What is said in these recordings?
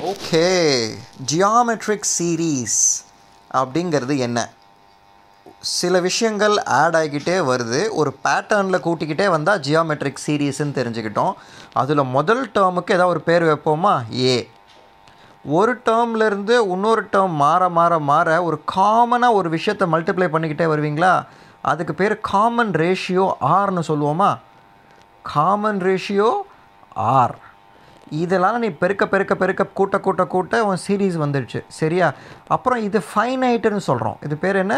Okay geometric series அப்படிங்கிறது என்ன? சில விஷயங்கள் ஆட் ஆகிக்கிட்டே வருது. ஒரு பேட்டர்னில் கூட்டிக்கிட்டே வந்தால் ஜியாமெட்ரிக் சீரீஸ்ன்னு தெரிஞ்சுக்கிட்டோம். அதில் முதல் டேர்முக்கு ஏதாவது ஒரு பேர் வைப்போமா? ஏ ஒரு டேர்ம்லேருந்து இன்னொரு டேர்ம் மாற மாற மாற ஒரு காமனாக ஒரு விஷயத்தை மல்டிப்ளை பண்ணிக்கிட்டே வருவீங்களா? அதுக்கு பேர் காமன் ரேஷியோ ஆர்னு சொல்லுவோமா? காமன் ரேஷியோ ஆர் இதெல்லாம் நீ பெருக்க பெருக்க பெருக்க கூட்ட கூட்ட கூட்ட உன் சீரீஸ் வந்துடுச்சு. சரியா? அப்புறம் இது ஃபைனைட்டுன்னு சொல்கிறோம் இது பேர் என்ன?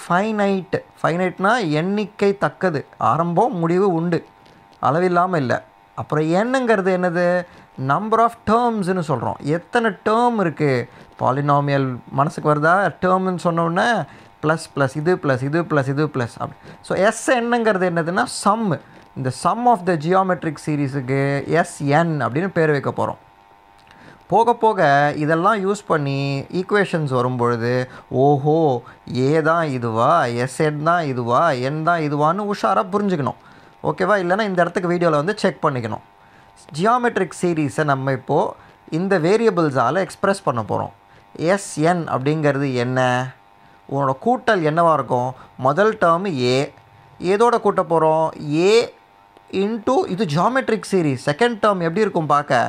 ஃபைனைட்டு ஃபைனைட்னா எண்ணிக்கை தக்கது. ஆரம்பம் முடிவு உண்டு. அளவில்லாமல் இல்லை. அப்புறம் என்னங்கிறது என்னது? நம்பர் ஆஃப் டேர்ம்ஸ்னு சொல்கிறோம் எத்தனை டேர்ம் இருக்குது பாலினாமியல் மனசுக்கு வருதா? டேர்ம்னு சொன்னோடனே ப்ளஸ் ப்ளஸ் இது ப்ளஸ் இது ப்ளஸ் இது ப்ளஸ் அப்படி ஸோ எஸ் என்னங்கிறது என்னதுன்னா சம்மு இந்த சம் ஆஃப் த ஜியோமெட்ரிக் சீரீஸுக்கு எஸ்என் அப்படின்னு பேர் வைக்க போகிறோம் போக போக இதெல்லாம் யூஸ் பண்ணி ஈக்குவேஷன்ஸ் வரும்பொழுது ஓஹோ ஏ தான் இதுவா எஸ்என் தான் இதுவா என் தான் இதுவான்னு உஷாராக புரிஞ்சுக்கணும். ஓகேவா இல்லைனா இந்த இடத்துக்கு வீடியோவில் வந்து செக் பண்ணிக்கணும். ஜியாமெட்ரிக் சீரீஸை நம்ம இப்போது இந்த வேரியபிள்ஸால் எக்ஸ்ப்ரெஸ் பண்ண போகிறோம் எஸ்என் அப்படிங்கிறது என்ன? உன்னோட கூட்டல் என்னவாக இருக்கும்? முதல் டேர்மு ஏ ஏதோட கூட்ட போகிறோம் ஏ இன்ட்டு இது ஜியாமெட்ரிக் சீரீஸ் செகண்ட் டேர்ம் எப்படி இருக்கும் பார்க்க?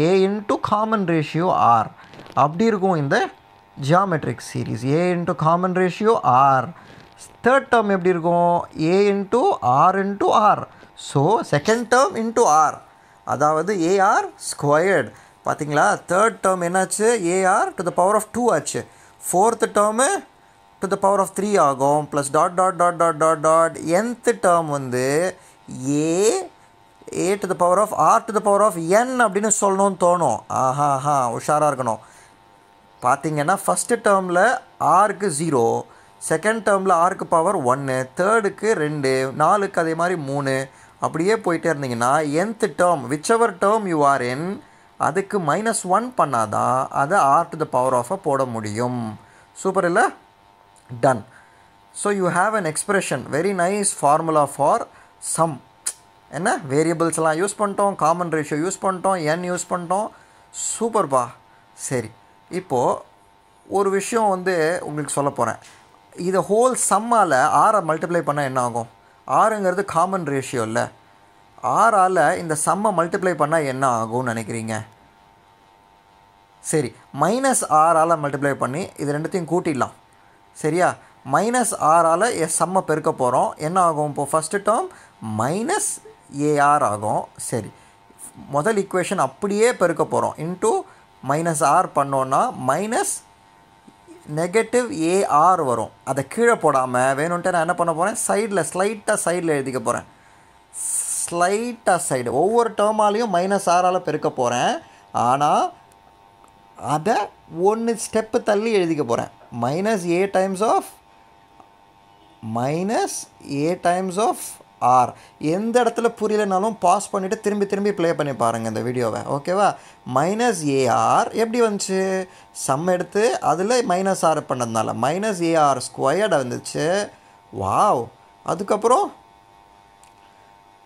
A into common ratio R அப்படி இருக்கும் இந்த geometric series A into common ratio R third term எப்படி இருக்கும்? A into R into R so second term into R அதாவது ஏஆர் ஸ்கொயர்டு பார்த்தீங்களா தேர்ட் டேர்ம் என்னாச்சு? A R to the power of two ஆச்சு. Fourth term to the power of three ஆகும். Plus dot dot dot dot dot dot nth term வந்து a a to the power of r to the power of n அப்படின்னு சொல்லணும்னு தோணும். ஆஹா ஹா உஷாராக இருக்கணும். பார்த்தீங்கன்னா ஃபஸ்ட்டு டேர்மில் ஆருக்கு ஜீரோ செகண்ட் டேர்மில் ஆருக்கு பவர் ஒன்று தேர்டுக்கு ரெண்டு நாலுக்கு அதே மாதிரி மூணு அப்படியே போயிட்டே இருந்தீங்கன்னா nth term whichever term you are in அதுக்கு மைனஸ் ஒன் பண்ணாதான் அதை ஆர் டு த பவர் ஆஃபை போட முடியும். சூப்பர் இல்லை? Done so you have an expression very nice formula for sum என்ன? வேரியபிள்ஸ்லாம் யூஸ் பண்ணிட்டோம் காமன் ரேஷியோ யூஸ் பண்ணிட்டோம் என் யூஸ் பண்ணிட்டோம். சூப்பர்ப்பா சரி. இப்போது ஒரு விஷயம் வந்து உங்களுக்கு சொல்ல போகிறேன் இதை ஹோல் சம்மால் ஆரை மல்டிப்ளை பண்ணால் என்ன ஆகும்? ஆறுங்கிறது காமன் ரேஷியோ இல்லை. ஆறால் இந்த சம்மை மல்டிப்ளை பண்ணால் என்ன ஆகும்னு நினைக்கிறீங்க? சரி. மைனஸ் ஆறால் மல்டிப்ளை பண்ணி இது ரெண்டுத்தையும் கூட்டிடலாம். சரியா? மைனஸ் ஆறால் எஸ் சம்மை பெருக்க போகிறோம் என்ன ஆகும் இப்போது ஃபஸ்ட்டு டேர்ம் மைனஸ் ஏஆர் ஆகும். சரி. முதல் ஈக்குவேஷன் அப்படியே பெருக்க போகிறோம் இன்ட்டு மைனஸ் ஆர் பண்ணோன்னா மைனஸ் நெகட்டிவ் ஏஆர் வரும். அதை கீழே போடாமல் வேணும்ன்ட்டு நான் என்ன பண்ண போகிறேன் சைடில் ஸ்லைட்டாக சைடில் எழுதிக்க போகிறேன் ஸ்லைட்டாக சைடு ஒவ்வொரு டேர்மாலையும் மைனஸ் ஆறால் பெருக்க போகிறேன் ஆனால் அதை ஒன்று ஸ்டெப்பு தள்ளி எழுதிக்க போகிறேன் minus a times of minus a times of r. எந்த இடத்துல புரியலனாலும் பாஸ் பண்ணிவிட்டு திரும்பி திரும்பி ப்ளே பண்ணி பாருங்கள் இந்த வீடியோவை. ஓகேவா மைனஸ் ஏஆர் எப்படி வந்துச்சு? சம் எடுத்து அதில் மைனஸ் ஆர் பண்ணதுனால மைனஸ் ஏஆர் ஸ்கொயர்டு வந்துச்சு. வாவ் அதுக்கப்புறம்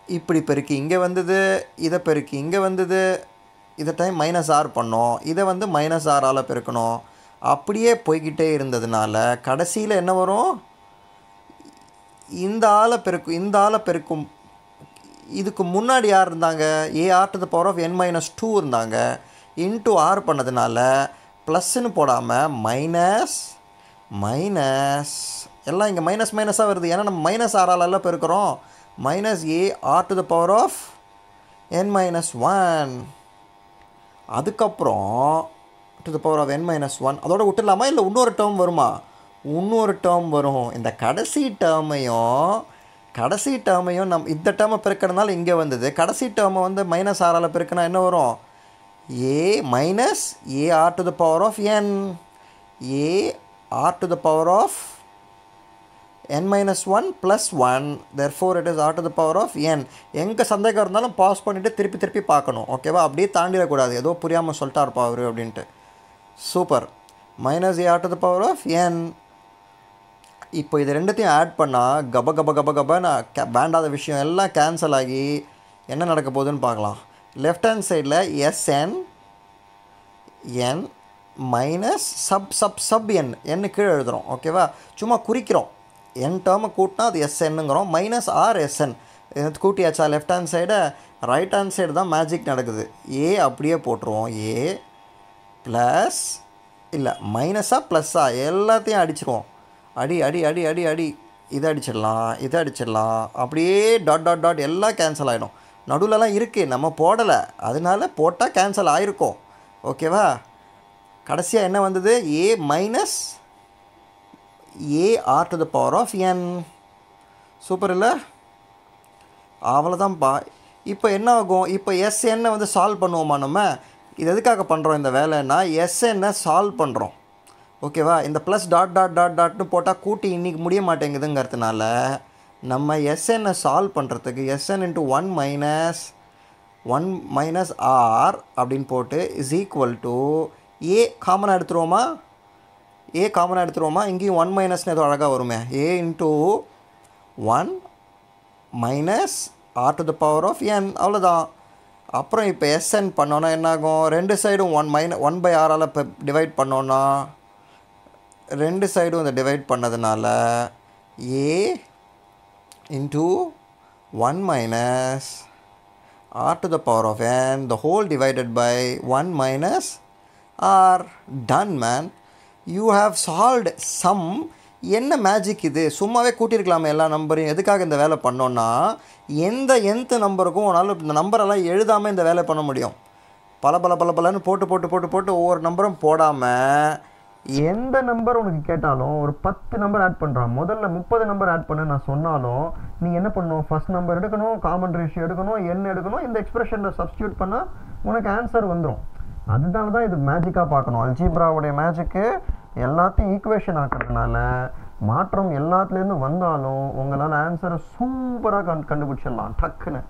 இப்படி பெருக்கி இங்கே வந்தது இதை பெருக்கி இங்கே வந்தது. இதை டைம் மைனஸ் ஆர் பண்ணோம். இதை வந்து மைனஸ் ஆறால் பெருக்கணும். அப்படியே போய்கிட்டே இருந்ததுனால கடைசியில் என்ன வரும்? இந்த ஆளை பெருக்கும் இந்த ஆளை பெருக்கும். இதுக்கு முன்னாடி யார் இருந்தாங்க? A r to the power of n minus two இருந்தாங்க. இன்ட்டு ஆர் பண்ணதுனால ப்ளஸ்ன்னு போடாமல் மைனஸ் மைனஸ் எல்லாம் இங்கே மைனஸ் மைனஸாக வருது. ஏன்னா நம்ம மைனஸ் ஆறாலெல்லாம் பெருக்கிறோம். Minus a r to the power of n minus one அதுக்கப்புறம் to the power of n minus one அதோட விட்டுடலாமா? இல்லை இன்னொரு டேர்ம் வருமா? இன்னொரு டேர்ம் வரும். இந்த கடைசி டேர்மையும் கடைசி டேர்மையும் நம் இந்த டேர்மை பெருக்கிறதுனால இங்கே வந்தது. கடைசி டேர்மை வந்து மைனஸ் ஆறால் பெருக்கினா என்ன வரும்? A minus a r to the power of n a r to the power of n minus one plus one therefore it is r to the power of n எங்கே சந்தேகம் இருந்தாலும் பாஸ் பண்ணிவிட்டு திருப்பி திருப்பி பார்க்கணும். ஓகேவா அப்படியே தாண்டிடக்கூடாது. ஏதோ புரியாமல் சொல்லிட்டாருப்பா அவர் அப்படின்ட்டு. Super minus a r to the power of n இப்போ இது ரெண்டுத்தையும் ஆட் பண்ணால் கப கப கப கபன்னு கே வேண்டாத விஷயம் எல்லாம் கேன்சல் ஆகி என்ன நடக்க போகுதுன்னு பார்க்கலாம். லெஃப்ட் ஹேண்ட் சைடில் s n n minus sub sub sub n என்னு கீழே எழுதுகிறோம் ஓகேவா சும்மா குறிக்கிறோம். என் டேர்மை கூட்டினா அது எஸ்என்னுங்கிறோம் மைனஸ் ஆர் எஸ்என் கூட்டியாச்சா? லெஃப்ட் ஹேண்ட் சைடை ரைட் ஹேண்ட் சைடு தான் மேஜிக் நடக்குது. ஏ அப்படியே போட்டுருவோம். ஏ ப்ளஸ் இல்லை மைனஸாக ப்ளஸ்ஸாக எல்லாத்தையும் அடிச்சிருவோம். அடி அடி அடி அடி அடி. இதை அடிச்சிடலாம் இதை அடிச்சிடலாம். அப்படியே டாட் டாட் டாட் எல்லாம் கேன்சல் ஆகிடும் நடுவிலலாம் இருக்குது நம்ம போடலை. அதனால போட்டால் கேன்சல் ஆகிருக்கும் ஓகேவா கடைசியாக என்ன வந்தது? A minus a r to the power of n super இல்லை? அவ்வளோதான்ப்பா இப்போ என்ன ஆகும்? இப்போ எஸ்என்னை வந்து சால்வ் பண்ணுவோமா நம்ம? இது எதுக்காக பண்ணுறோம் இந்த வேலைன்னா எஸ்என்னை சால்வ் பண்ணுறோம் ஓகேவா? இந்த ப்ளஸ் டாட் டாட் டாட் டாட்னு போட்டால் கூட்டி இன்றைக்கி முடிய மாட்டேங்குதுங்கிறதுனால நம்ம எஸ்என்னை சால்வ் பண்ணுறதுக்கு s n into one minus one minus r அப்படின்னு போட்டு இஸ் ஈக்குவல் டு ஏ காமனாக எடுத்துருவோமா? ஏ காமனாக எடுத்துருவோமா? இங்கேயும் ஒன் மைனஸ்னு ஏதோ அழகாக வருமே. A into one minus r to the power of n அவ்வளோதான் அப்புறம் இப்போ எஸ்என் பண்ணோன்னா என்னாகும்? ரெண்டு சைடும் ஒன் மைன ஒன் பை ஆரால் இப்போ டிவைட் பண்ணோன்னா ரெண்டு சைடும் இந்த டிவைட் பண்ணதுனால a into one minus r to the power of n the whole divided by 1 minus r. Done man. You have solved sum என்ன மேஜிக் இது? சும்மாவே கூட்டியிருக்கலாமே எல்லா நம்பரையும் எதுக்காக இந்த வேலை பண்ணோன்னா எந்த எந்த நம்பருக்கும் உன்னால் இந்த நம்பரெல்லாம் எழுதாமல் இந்த வேலை பண்ண முடியும். பல பல பல பலன்னு போட்டு போட்டு போட்டு போட்டு ஒவ்வொரு நம்பரும் போடாமல் எந்த நம்பர் உனக்கு கேட்டாலும் ஒரு பத்து நம்பர் ஆட் பண்ணுறான் முதல்ல முப்பது நம்பர் ஆட் பண்ண நான் சொன்னாலும் நீ என்ன பண்ணணும் ஃபஸ்ட் நம்பர் எடுக்கணும் காமன் ரேஷியோ எடுக்கணும் எண் எடுக்கணும் இந்த எக்ஸ்பிரஷனில் சப்ஸ்டியூட் பண்ணால் உனக்கு ஆன்சர் வந்துடும் அதனால தான் இது மேஜிக்காக பார்க்கணும். அல்ஜிப்ராவுடைய மேஜிக்கு எல்லாத்தையும் ஈக்குவேஷன் ஆக்கிறதுனால மாற்றம் எல்லாத்துலேருந்து வந்தாலும் உங்களால் ஆன்சரை சூப்பராக கண் கண்டுபிடிச்சிடலாம் டக்குன்னு.